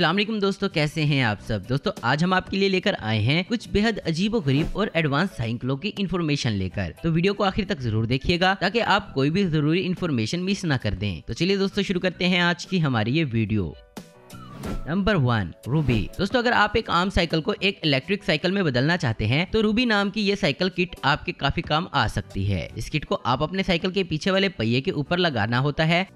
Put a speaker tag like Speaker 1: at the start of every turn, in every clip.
Speaker 1: वालेकुम दोस्तों, कैसे हैं आप सब? दोस्तों, आज हम आपके लिए लेकर आए हैं कुछ बेहद अजीब गरीब और एडवांस साइकिलों की इन्फॉर्मेशन लेकर। तो वीडियो को आखिर तक ज़रूर देखिएगा, ताकि आप कोई भी ज़रूरी इन्फॉर्मेशन मिस ना कर दें। तो चलिए दोस्तों, शुरू करते हैं आज की हमारी ये वीडियो। नंबर वन रूबी दोस्तों, अगर आप एक आम साइकिल को एक इलेक्ट्रिक साइकिल में बदलना चाहते हैं तो रूबी नाम की ये साइकिल किट आपके काफ़ी काम आ सकती है। इस किट को आप अपने साइकिल के पीछे वाले पहिए के ऊपर लगाना होता है।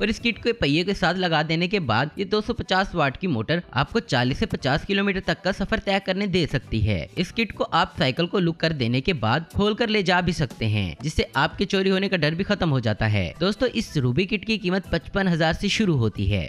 Speaker 1: और इस किट को पहिए के साथ लगा देने के बाद ये 250 वाट की मोटर आपको 40 से 50 किलोमीटर तक का सफ़र तय करने दे सकती है। इस किट को आप साइकिल को लुक कर देने के बाद खोल कर ले जा भी सकते हैं, जिससे आपके चोरी होने का डर भी खत्म हो जाता है। दोस्तों, इस रूबी किट की कीमत पचपन हज़ार ऐसी शुरू होती है।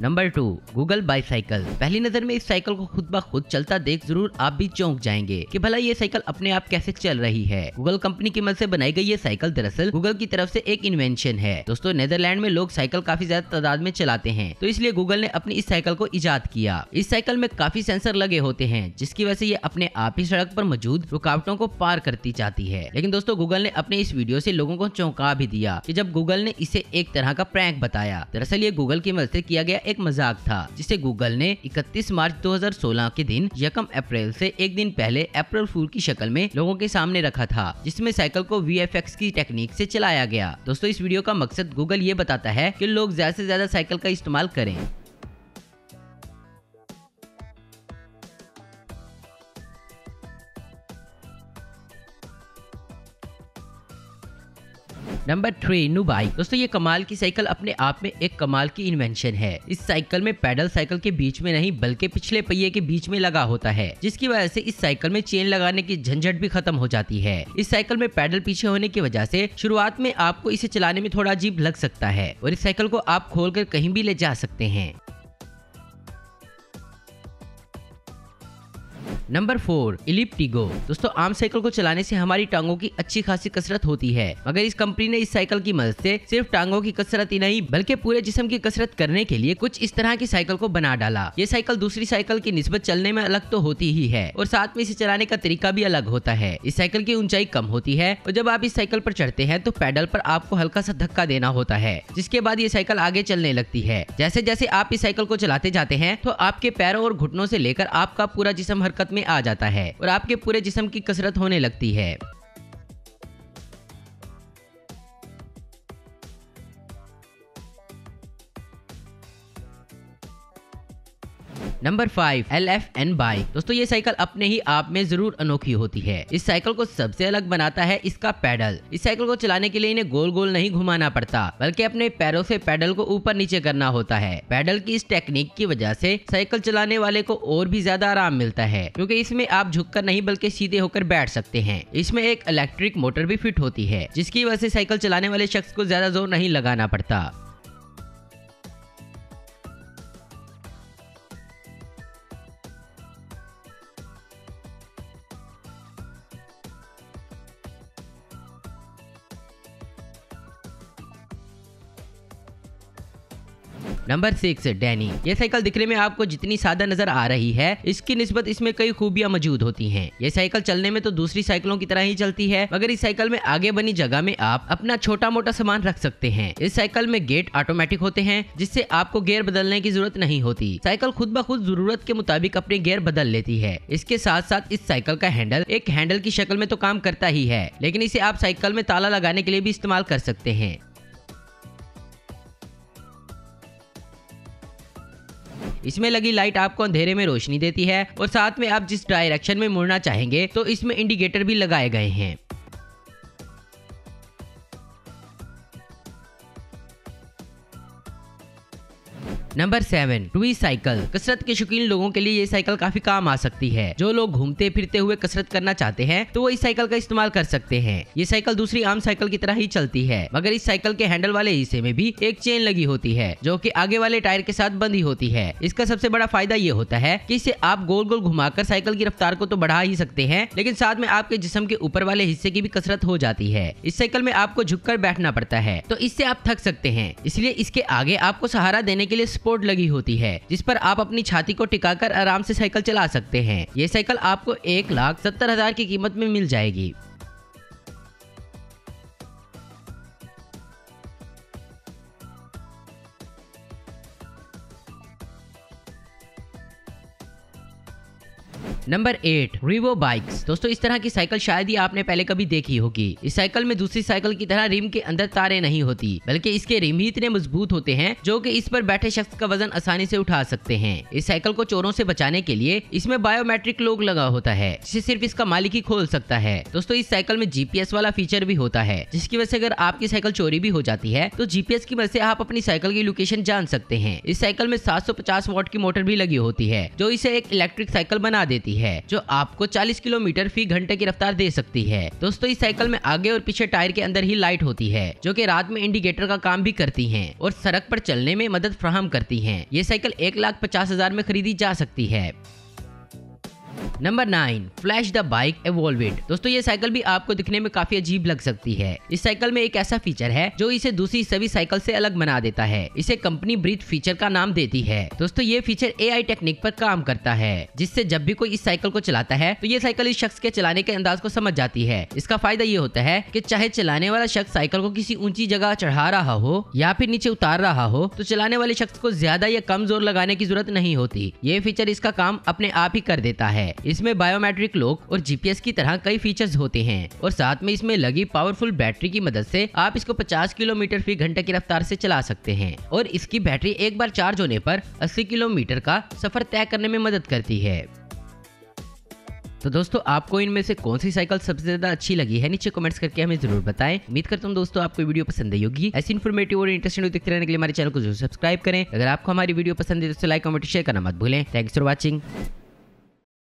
Speaker 1: नंबर टू गूगल बाईसाइकिल पहली नज़र में इस साइकिल को खुद ब खुद चलता देख ज़रूर आप भी चौंक जाएँगे कि भला ये साइकिल अपने आप कैसे चल रही है। गूगल कंपनी की मदद से बनाई गई ये साइकिल दरअसल गूगल की तरफ़ से एक इन्वेंशन है। दोस्तों नेदरलैंड में लोग साइकिल काफ़ी ज़्यादा तादाद में चलाते हैं। तो इसलिए गूगल ने अपनी इस साइकिल को इजाद किया। इस साइकिल में काफ़ी सेंसर लगे होते हैं, जिसकी वजह से ये अपने आप ही सड़क पर मौजूद रुकावटों को पार करती जाती है। लेकिन दोस्तों गूगल ने अपने इस वीडियो से लोगों को चौंका भी दिया कि जब गूगल ने इसे एक तरह का प्रैंक बताया। दरअसल ये गूगल की मदद से किया गया एक मज़ाक था, जिसे गूगल ने 31 मार्च 2016 के दिन, यकम अप्रैल से एक दिन पहले अप्रैल फूल की शक्ल में लोगों के सामने रखा था, जिसमें साइकिल को वीएफएक्स की टेक्निक से चलाया गया। दोस्तों, इस वीडियो का मकसद गूगल ये बताता है कि लोग ज़्यादा से ज़्यादा साइकिल का इस्तेमाल करें। नंबर थ्री नु बाइक दोस्तों, ये कमाल की साइकिल अपने आप में एक कमाल की इन्वेंशन है। इस साइकिल में पैडल साइकिल के बीच में नहीं, बल्कि पिछले पहिए के बीच में लगा होता है, जिसकी वजह से इस साइकिल में चेन लगाने की झंझट भी खत्म हो जाती है। इस साइकिल में पैडल पीछे होने की वजह से शुरुआत में आपको इसे चलाने में थोड़ा अजीब लग सकता है, और इस साइकिल को आप खोलकर कहीं भी ले जा सकते हैं। नंबर फोर इलिप्टिगो दोस्तों आम साइकिल को चलाने से हमारी टांगों की अच्छी खासी कसरत होती है। मगर इस कंपनी ने इस साइकिल की मदद से सिर्फ़ टांगों की कसरत ही नहीं, बल्कि पूरे जिसम की कसरत करने के लिए कुछ इस तरह की साइकिल को बना डाला। ये साइकिल दूसरी साइकिल की निस्बत चलने में अलग तो होती ही है, और साथ में इसे चलाने का तरीका भी अलग होता है। इस साइकिल की ऊंचाई कम होती है, और जब आप इस साइकिल पर चढ़ते हैं तो पैडल पर आपको हल्का सा धक्का देना होता है, जिसके बाद ये साइकिल आगे चलने लगती है। जैसे जैसे आप इस साइकिल को चलाते जाते हैं तो आपके पैरों और घुटनों से लेकर आपका पूरा जिसम हरकत में आ जाता है और आपके पूरे जिसम की कसरत होने लगती है। Number five L F N bike दोस्तों, ये साइकिल अपने ही आप में ज़रूर अनोखी होती है। इस साइकिल को सबसे अलग बनाता है इसका पैडल। इस साइकिल को चलाने के लिए इन्हें गोल गोल नहीं घुमाना पड़ता, बल्कि अपने पैरों से पैडल को ऊपर नीचे करना होता है। पैडल की इस टेक्निक की वजह से साइकिल चलाने वाले को और भी ज़्यादा आराम मिलता है, क्योंकि इसमें आप झुककर नहीं, बल्कि सीधे होकर बैठ सकते हैं। इसमें एक इलेक्ट्रिक मोटर भी फिट होती है, जिसकी वजह से साइकिल चलाने वाले शख्स को ज़्यादा ज़ोर नहीं लगाना पड़ता। Number six Danny. ये साइकिल दिखने में आपको जितनी सादा नज़र आ रही है, इसकी निस्बत इसमें कई खूबियाँ मौजूद होती हैं। ये साइकिल चलने में तो दूसरी साइकिलों की तरह ही चलती है, मगर इस साइकिल में आगे बनी जगह में आप अपना छोटा मोटा सामान रख सकते हैं। इस साइकिल में गेट ऑटोमेटिक होते हैं, जिससे आपको गेयर बदलने की ज़रूरत नहीं होती। साइकिल खुद ब खुद ज़रूरत के मुताबिक अपने गेयर बदल लेती है। इसके साथ साथ इस साइकिल का हैंडल एक हैंडल की शक्ल में तो काम करता ही है, लेकिन इसे आप साइकिल में ताला लगाने के लिए भी इस्तेमाल कर सकते हैं। इसमें लगी लाइट आपको अंधेरे में रोशनी देती है और साथ में आप जिस डायरेक्शन में मुड़ना चाहेंगे तो इसमें इंडिकेटर भी लगाए गए हैं। नंबर सेवन टू साइकिल कसरत के शौकीन लोगों के लिए ये साइकिल काफ़ी काम आ सकती है। जो लोग घूमते फिरते हुए कसरत करना चाहते हैं तो वो इस साइकिल का इस्तेमाल कर सकते हैं। ये साइकिल दूसरी आम साइकिल की तरह ही चलती है, मगर इस साइकिल के हैंडल वाले हिस्से में भी एक चेन लगी होती है, जो की आगे वाले टायर के साथ बंधी होती है। इसका सबसे बड़ा फ़ायदा ये होता है की इसे आप गोल गोल घुमाकर साइकिल की रफ्तार को तो बढ़ा ही सकते हैं, लेकिन साथ में आपके जिसम के ऊपर वाले हिस्से की भी कसरत हो जाती है। इस साइकिल में आपको झुककर बैठना पड़ता है तो इससे आप थक सकते हैं। इसलिए इसके आगे आपको सहारा देने के लिए सपोर्ट लगी होती है, जिस पर आप अपनी छाती को टिकाकर आराम से साइकिल चला सकते हैं। ये साइकिल आपको एक लाख सत्तर हज़ार की कीमत में मिल जाएगी। नंबर एट रिवो बाइक्स दोस्तों, इस तरह की साइकिल शायद ही आपने पहले कभी देखी होगी। इस साइकिल में दूसरी साइकिल की तरह रिम के अंदर तारे नहीं होती, बल्कि इसके रिम ही इतने मज़बूत होते हैं जो कि इस पर बैठे शख्स का वज़न आसानी से उठा सकते हैं। इस साइकिल को चोरों से बचाने के लिए इसमें बायोमेट्रिक लोग लगा होता है, जिसे सिर्फ़ इसका मालिक ही खोल सकता है। दोस्तों, इस साइकिल में जीपीएस वाला फीचर भी होता है, जिसकी वजह से अगर आपकी साइकिल चोरी भी हो जाती है तो जीपीएस की वजह से आप अपनी साइकिल की लोकेशन जान सकते हैं। इस साइकिल में 750 वॉट की मोटर भी लगी होती है, जो इसे एक इलेक्ट्रिक साइकिल बना देती है जो आपको 40 किलोमीटर फ़ी घंटे की रफ्तार दे सकती है। दोस्तों, इस साइकिल में आगे और पीछे टायर के अंदर ही लाइट होती है, जो की रात में इंडिकेटर का काम भी करती है और सड़क आरोप चलने में मदद फ्राहम करती है। ये साइकिल एक लाख पचास हज़ार में खरीदी जा सकती है। Number nine flash the bike evolved दोस्तों, ये साइकिल भी आपको दिखने में काफ़ी अजीब लग सकती है। इस साइकिल में एक ऐसा फीचर है जो इसे दूसरी सभी साइकिल से अलग बना देता है। इसे कंपनी ब्रीथ फीचर का नाम देती है। दोस्तों, ये फीचर एआई टेक्निक पर काम करता है, जिससे जब भी कोई इस साइकिल को चलाता है तो ये साइकिल इस शख्स के चलाने के अंदाज को समझ जाती है। इसका फ़ायदा ये होता है की चाहे चलाने वाला शख्स साइकिल को किसी ऊँची जगह चढ़ा रहा हो, या फिर नीचे उतार रहा हो तो चलाने वाले शख्स को ज़्यादा या कम ज़ोर लगाने की ज़रूरत नहीं होती। ये फीचर इसका काम अपने आप ही कर देता है। इसमें बायोमेट्रिक लॉक और जीपीएस की तरह कई फीचर्स होते हैं। और साथ में इसमें लगी पावरफुल बैटरी की मदद से आप इसको 50 किलोमीटर फ़ी घंटे की रफ्तार से चला सकते हैं। और इसकी बैटरी एक बार चार्ज होने पर 80 किलोमीटर का सफ़र तय करने में मदद करती है। तो दोस्तों, आपको इनमें से कौन सी साइकिल सबसे ज़्यादा अच्छी लगी है? नीचे कमेंट्स करके हमें ज़रूर बताएँ। उम्मीद करता हूँ दोस्तों, आपको वीडियो पसंद आई होगी। ऐसी इन्फॉर्मेटिव और इंटरेस्टिंग देखते रहने के लिए हमारे चैनल को ज़रूर सब्सक्राइब करें। अगर आपको हमारी वीडियो पसंद है तो लाइक कमेंट शेयर करना मत भूलें। Thanks for watching